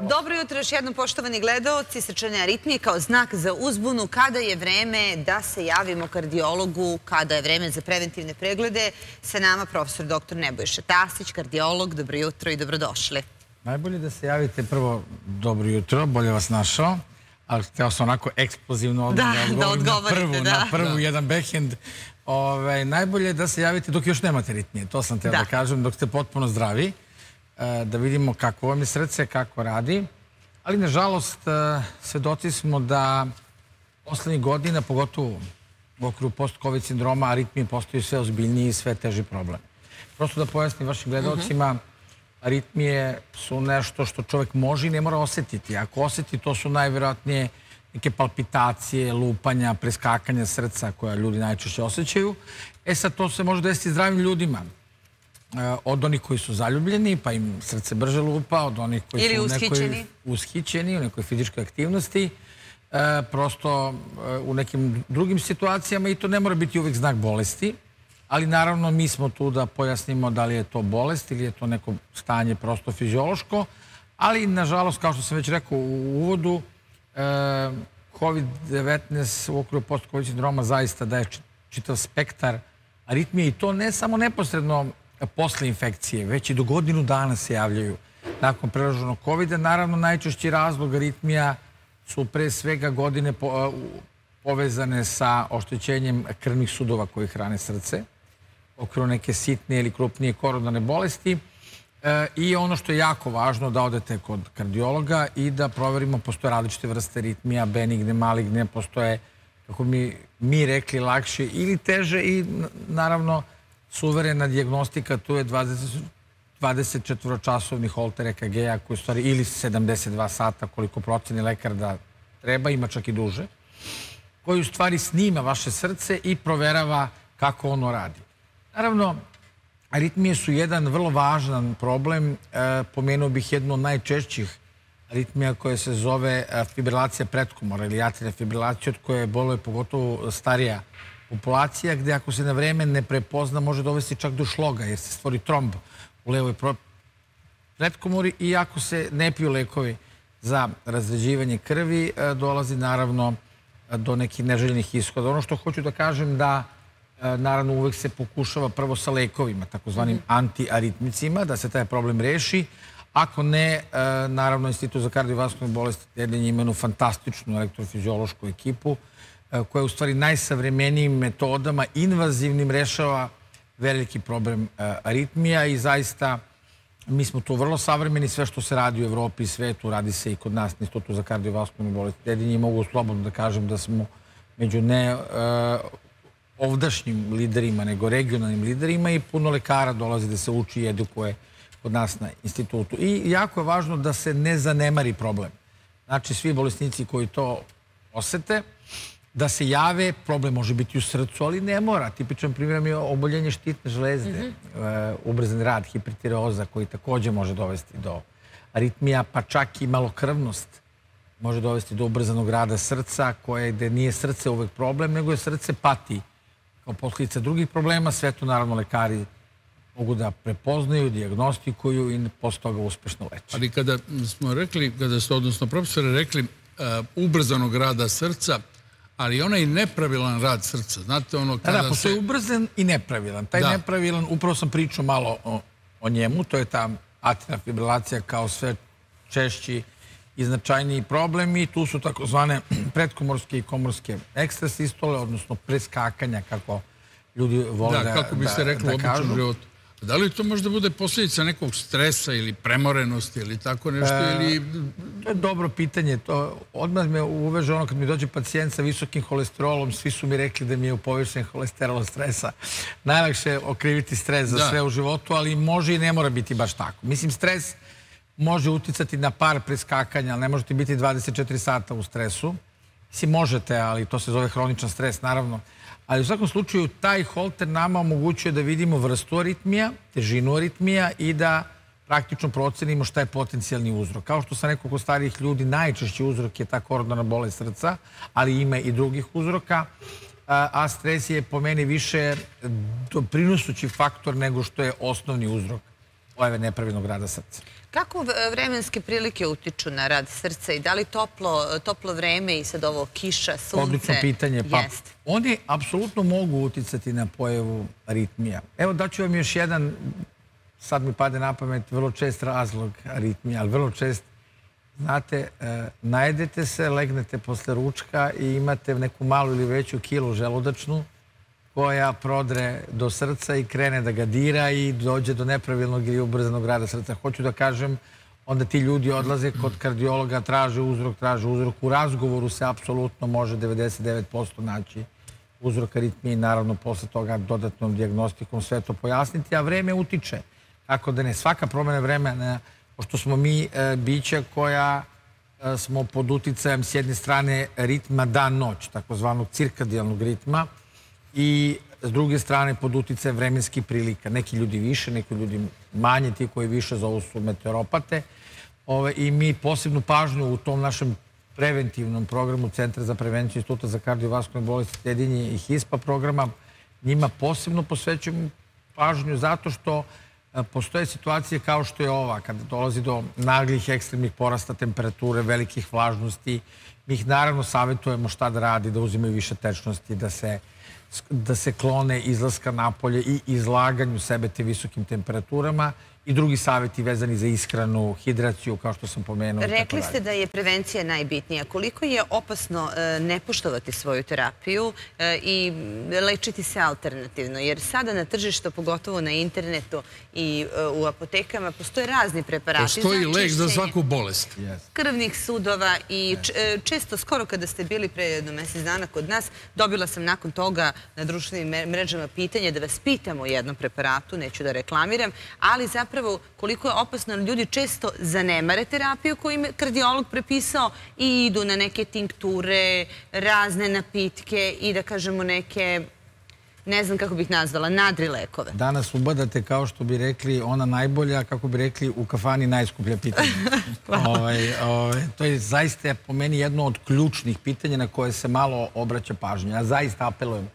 Dobro jutro još jednom poštovani gledalci, srčane aritmije kao znak za uzbunu kada je vreme da se javimo kardiologu, kada je vreme za preventivne preglede. Sa nama profesor dr. Nebojša Tasić, kardiolog. Dobro jutro i dobrodošli. Najbolje da se javite prvo dobro jutro, bolje vas našao, ali hteo sam onako eksplozivno odmah da, da odgovorite, na prvu, da. na prvu jedan backhand. Ove, najbolje je da se javite dok još nemate ritmije, to sam teo da. da kažem, dok ste potpuno zdravi. E, da vidimo kako vam je srce, kako radi. Ali, nažalost, e, svedoci smo da poslednjih godina, pogotovo u okru post-covid sindroma, aritmije postaju sve ozbiljniji i sve teži problem. Prosto da pojasnim vašim gledalcima, aritmije su nešto što čovek može i ne mora osetiti. Ako oseti, to su najvjerojatnije neke palpitacije, lupanja, preskakanja srca koja ljudi najčešće osjećaju. E sad, to se može desiti zdravim ljudima. E, od onih koji su zaljubljeni, pa im srce brže lupa, od onih koji Ili su ushićeni. nekoj ushićeni, u nekoj fizičkoj aktivnosti, e, prosto e, u nekim drugim situacijama i to ne mora biti uvijek znak bolesti, ali naravno mi smo tu da pojasnimo da li je to bolest ili je to neko stanje prosto fiziološko, ali nažalost, kao što sam već rekao u uvodu, COVID-19 u okviru post-COVID sindroma zaista daje čitav spektar aritmije i to ne samo neposredno posle infekcije, već i do godinu dana se javljaju nakon preraženog COVID-a. Naravno, najčešći razlog aritmija su pre svega godine po, povezane sa oštećenjem krvnih sudova koji hrane srce, okru neke sitne ili krupnije koronarne bolesti. E, I ono što je jako važno da odete kod kardiologa i da proverimo, postoje različite vrste ritmija, benigne, maligne, postoje, kako mi, mi rekli, lakše ili teže i naravno suverena diagnostika, tu je 20, 24-časovni holter EKG-a, koji stvari ili 72 sata, koliko proceni lekar da treba, ima čak i duže, koji u stvari snima vaše srce i proverava kako ono radi. Naravno, aritmije su jedan vrlo važan problem. E, pomenuo bih jednu od najčešćih aritmija koja se zove e, fibrilacija pretkomora ili atrija fibrilacija, od koje boluje pogotovo starija populacija gde ako se na vreme ne prepozna može dovesti čak do šloga jer se stvori tromb u levoj pretkomori i ako se ne piju lekovi za razređivanje krvi e, dolazi naravno do nekih neželjenih ishoda. Ono što hoću da kažem da e, naravno uvek se pokušava prvo sa lekovima, takozvanim -hmm. antiaritmicima, da se taj problem reši. Ako ne, e, naravno Institut za kardiovaskulne bolesti Tedenje ima fantastičnu elektrofiziološku ekipu E, koja u stvari najsavremenijim metodama, invazivnim, rešava veliki problem e, aritmija i zaista mi smo tu vrlo savremeni, sve što se radi u Evropi i svetu, radi se i kod nas na Institutu za kardiovaskulnu bolest. Jedini mogu slobodno da kažem da smo među ne uh, ovdašnjim liderima, nego regionalnim liderima i puno lekara dolazi da se uči i edukuje kod nas na institutu. I jako je važno da se ne zanemari problem. Znači, svi bolesnici koji to osete, da se jave, problem može biti u srcu, ali ne mora. Tipičan primjer je oboljenje štitne žlezde, mm -hmm. uh, ubrzan rad, hipertireoza, koji takođe može dovesti do aritmija, pa čak i malokrvnost može dovesti do ubrzanog rada srca, koje gde nije srce uvek problem, nego je srce pati kao posljedica drugih problema. Sve to naravno lekari mogu da prepoznaju, diagnostikuju i posle toga uspešno leče. Ali kada smo rekli, kada ste, odnosno profesore rekli, uh, ubrzanog rada srca, ali onaj nepravilan rad srca, znate ono kada da, da, postoji se... ubrzan i nepravilan. Taj da. nepravilan, upravo sam pričao malo o, o njemu, to je ta atrina fibrilacija kao sve češći i značajniji problem i tu su takozvane predkomorske i komorske ekstrasistole, odnosno preskakanja, kako ljudi vole da, da, kako bi se da, reklo da u običnom životu. Da li to možda bude posljedica nekog stresa ili premorenosti ili tako nešto? E, ili... To je dobro pitanje. To, odmah me uveže ono kad mi dođe pacijent sa visokim holesterolom, svi su mi rekli da mi je upovišen holesterol stresa. Najlakše je okriviti stres za da. sve u životu, ali može i ne mora biti baš tako. Mislim, stres može uticati na par preskakanja, ali ne možete biti 24 sata u stresu. Mislim, možete, ali to se zove hroničan stres, naravno. Ali u svakom slučaju taj holter nama omogućuje da vidimo vrstu aritmija, težinu aritmija i da praktično procenimo šta je potencijalni uzrok. Kao što sam rekao kod starijih ljudi, najčešći uzrok je ta koronarna bolest srca, ali ima i drugih uzroka. A stres je po meni više doprinosući faktor nego što je osnovni uzrok pojave nepravilnog rada srca. Kako vremenske prilike utiču na rad srca i da li toplo, toplo vreme i sad ovo kiša, sunce? Odlično pitanje. Pa, oni apsolutno mogu uticati na pojavu aritmija. Evo daću vam još jedan, sad mi pade na pamet, vrlo čest razlog aritmija, ali vrlo čest Znate, e, najedete se, legnete posle ručka i imate neku malu ili veću kilu želudačnu koja prodre do srca i krene da ga dira i dođe do nepravilnog ili ubrzanog rada srca. Hoću da kažem, onda ti ljudi odlaze kod kardiologa, traže uzrok, traže uzrok. U razgovoru se apsolutno može 99% naći uzrok aritmije i naravno posle toga dodatnom diagnostikom sve to pojasniti, a vreme utiče. Kako da ne, svaka promjena vremena, pošto smo mi e, bića koja e, smo pod uticajem s jedne strane ritma dan-noć, takozvanog cirkadijalnog ritma, i s druge strane pod uticajem vremenskih prilika. Neki ljudi više, neki ljudi manje, ti koji više zovu su meteoropate. Ove, I mi posebnu pažnju u tom našem preventivnom programu Centra za prevenciju Instituta za kardiovaskularne bolesti Tedinje i HISPA programa njima posebno posvećujemo pažnju zato što e, postoje situacije kao što je ova, kada dolazi do naglih ekstremnih porasta temperature, velikih vlažnosti. Mi ih naravno savjetujemo šta da radi, da uzimaju više tečnosti, da se da se klone izlaska napolje i izlaganju sebe te visokim temperaturama i drugi savjeti vezani za ishranu, hidraciju, kao što sam pomenuo. Rekli ste da je prevencija najbitnija. Koliko je opasno e, ne poštovati svoju terapiju e, i lečiti se alternativno? Jer sada na tržištu, pogotovo na internetu i e, u apotekama, postoje razni preparati. Postoji za lek za čišćenje svaku bolest. Krvnih sudova i često, skoro kada ste bili pre jedno mesec dana kod nas, dobila sam nakon toga na društvenim mrežama pitanje da vas pitam o jednom preparatu, neću da reklamiram, ali zapravo koliko je opasno, ljudi često zanemare terapiju koju im je kardiolog prepisao i idu na neke tinkture, razne napitke i da kažemo neke, ne znam kako bih nazvala, nadri lekove. Danas ubadate, kao što bi rekli, ona najbolja, kako bi rekli, u kafani najskuplja pitanja. ovaj, ovaj, to je zaista po meni jedno od ključnih pitanja na koje se malo obraća pažnja. Ja zaista apelujem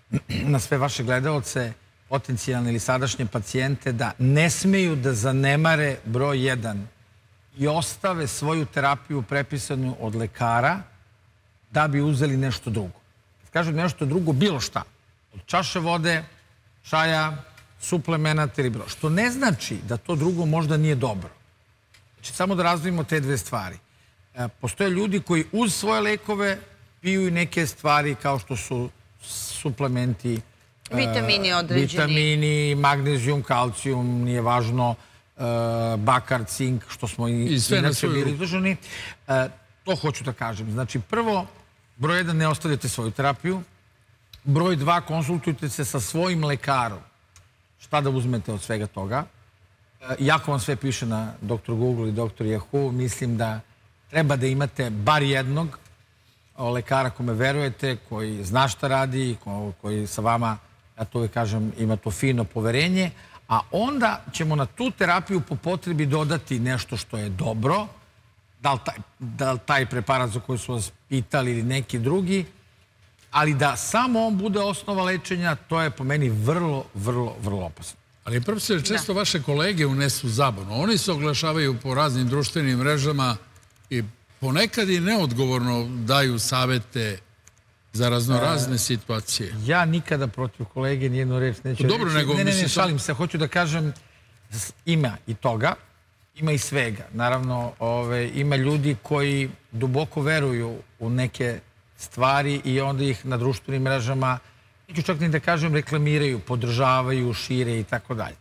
na sve vaše gledalce, potencijalne ili sadašnje pacijente, da ne smeju da zanemare broj 1 i ostave svoju terapiju prepisanu od lekara da bi uzeli nešto drugo. Kad kažem nešto drugo, bilo šta. Od čaše vode, čaja, suplemenata ili bilo. Što ne znači da to drugo možda nije dobro. Znači, samo da razvijemo te dve stvari. E, postoje ljudi koji uz svoje lekove piju i neke stvari kao što su suplementi, Vitamini određeni. vitamini, magnezijum, kalcijum, nije važno, e, bakar, cink, što smo i, I sve na inače svoju bili ruku. izloženi. E, to hoću da kažem. Znači, prvo, broj jedan, ne ostavljate svoju terapiju. Broj dva, konsultujte se sa svojim lekarom. Šta da uzmete od svega toga. E, Iako vam sve piše na Dr. Google i Dr. Yahoo, mislim da treba da imate bar jednog lekara kome verujete, koji zna šta radi, ko- koji sa vama, ja to uvijek kažem, ima to fino poverenje, a onda ćemo na tu terapiju po potrebi dodati nešto što je dobro, da li taj, da li taj preparat za koji su vas pitali ili neki drugi, ali da samo on bude osnova lečenja, to je po meni vrlo, vrlo, vrlo opasno. Ali profesor, često vaše kolege unesu zabunu. Oni se oglašavaju po raznim društvenim mrežama i ponekad i neodgovorno daju savete za raznorazne situacije. Ja nikada protiv kolege nijednu reč neću Dobro, reći. nego ne, ne, ne, šalim se. Hoću da kažem, ima i toga, ima i svega. Naravno, ove, ima ljudi koji duboko veruju u neke stvari i onda ih na društvenim mrežama, neću čak ni da kažem, reklamiraju, podržavaju, šire i tako dalje.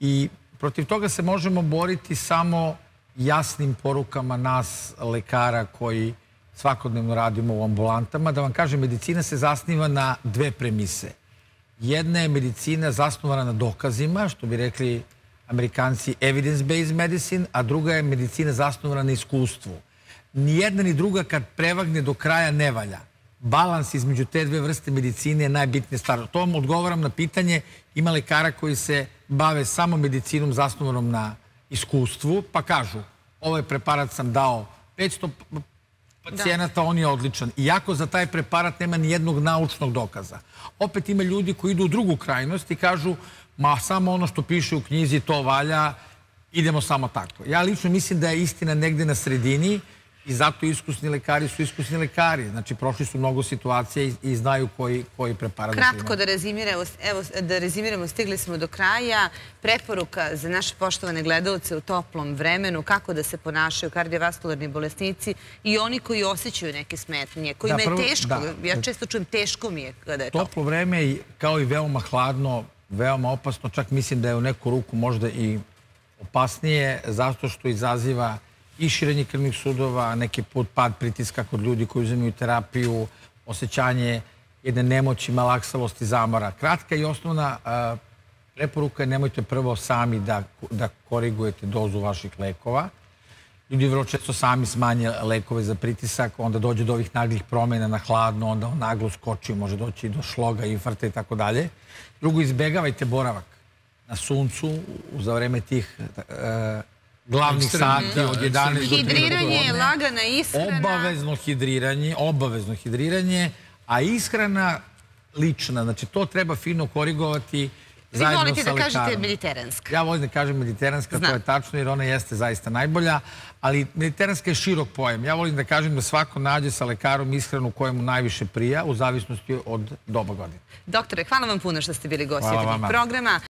I protiv toga se možemo boriti samo jasnim porukama nas, lekara koji svakodnevno radimo u ambulantama. Da vam kažem, medicina se zasniva na dve premise. Jedna je medicina zasnovana na dokazima, što bi rekli amerikanci evidence-based medicine, a druga je medicina zasnovana na iskustvu. Ni jedna ni druga kad prevagne do kraja ne valja. Balans između te dve vrste medicine je najbitnija stvar. To vam odgovaram na pitanje. Ima lekara koji se bave samo medicinom zasnovanom na iskustvu, pa kažu ovaj preparat sam dao 500 pacijenata, on je odličan. Iako za taj preparat nema ni jednog naučnog dokaza. Opet ima ljudi koji idu u drugu krajnost i kažu ma samo ono što piše u knjizi to valja idemo samo tako. Ja lično mislim da je istina negde na sredini i zato iskusni lekari su iskusni lekari. Znači, prošli su mnogo situacija i, i znaju koji, koji preparat da se Kratko da rezimiramo, evo, da rezimiramo, stigli smo do kraja. Preporuka za naše poštovane gledalce u toplom vremenu, kako da se ponašaju kardiovaskularni bolesnici i oni koji osjećaju neke smetnje, kojima Da, prvo- je teško. da. Ja često čujem teško mi je kada je toplo. Toplo vreme je kao i veoma hladno, veoma opasno, čak mislim da je u neku ruku možda i opasnije, zato što izaziva i širenje krvnih sudova, neki put pad pritiska kod ljudi koji uzimaju terapiju, osjećanje jedne nemoći, malaksalosti, zamora. Kratka i osnovna a, preporuka je nemojte prvo sami da, da korigujete dozu vaših lekova. Ljudi vrlo često sami smanje lekove za pritisak, onda dođe do ovih naglih promjena na hladno, onda on naglo skoči, može doći i do šloga, infarta i tako dalje. Drugo, izbegavajte boravak na suncu za vreme tih e, glavnih sati da, od 11 do 3 Hidriranje, lagana ishrana. Obavezno hidriranje, obavezno hidriranje, a ishrana lična, znači to treba fino korigovati Vi zajedno volite sa da kažete lekarom. mediteranska. Ja volim da kažem mediteranska, Znam. to je tačno jer ona jeste zaista najbolja, ali mediteranska je širok pojam. Ja volim da kažem da svako nađe sa lekarom ishranu koja mu najviše prija u zavisnosti od doba godine. Doktore, hvala vam puno što ste bili gosti programa.